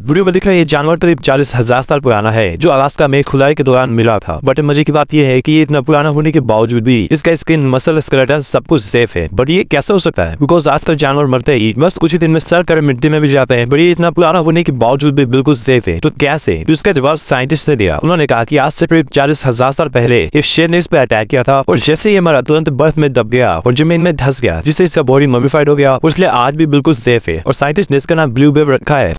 Video में दिख रहा है ये जानवर करीब चालीस हज़ार साल पुराना है, जो अलास्का में खुदाई के दौरान मिला था। बट मज़े की बात यह है कि ये इतना पुराना होने के बावजूद भी इसका स्किन मसल स्केलेटन सब कुछ सेफ़ है। बट ये कैसे हो सकता है? बिकॉज़ आजकल जानवर मरते ही बस कुछ ही दिन में सर कर मिट्टी में भी जाते हैं। बट ये इतना पुराना होने के बावजूद भी बिल्कुल सेफ़ है। तो कैसे? तो इसका जवाब साइंटिस्ट ने दिया। उन्होंने कहा की आज से करीब चालीस हज़ार साल पहले एक शेर ने इस पर अटैक किया था और जैसे ये मरा, तुरंत बर्फ़ में दब गया और ज़मीन में धस गया, जिससे इसका बॉडी मॉडिफाइड हो गया। और इसलिए आज भी बिल्कुल सेफ़ है। और साइंटिस्ट ने इसका नाम ब्लू बेब रखा है।